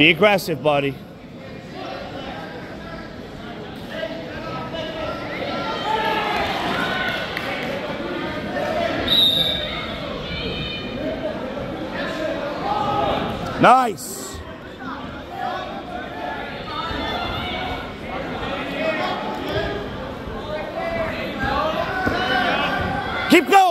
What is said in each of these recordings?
Be aggressive, buddy. Nice. Keep going.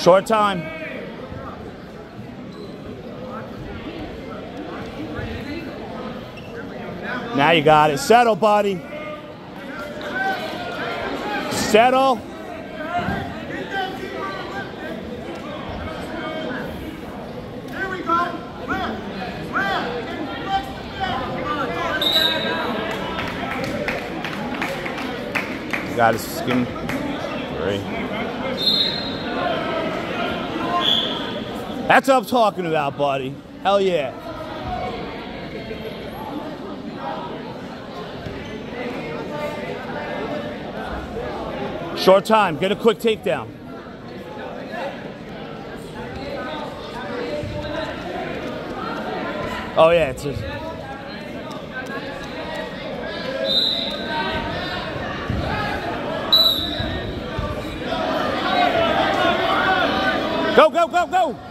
Short time. Now you got it. Settle, buddy. Settle. Got his skin. Three. That's what I'm talking about, buddy. Hell yeah. Short time. Get a quick takedown. Oh yeah, it's a, Go, go, go, go.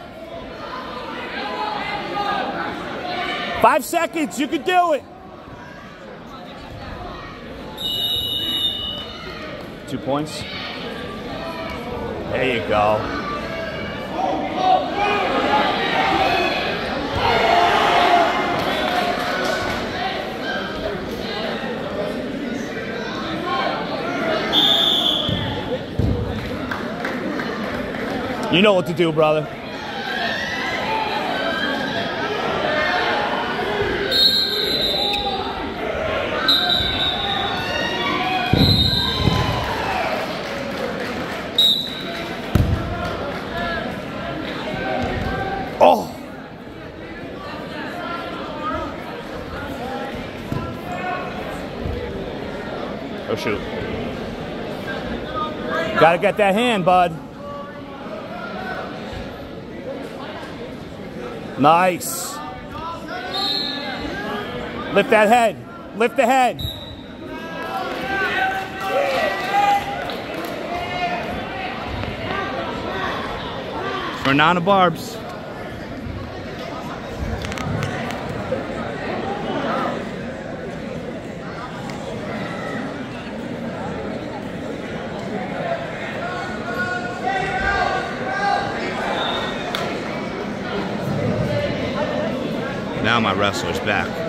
Five seconds. You can do it. Two points. There you go. You know what to do, brother. Oh. Oh shoot. Gotta get that hand, bud. Nice. Lift that head. Lift the head. Fernanda Barbs. Now my wrestler's back.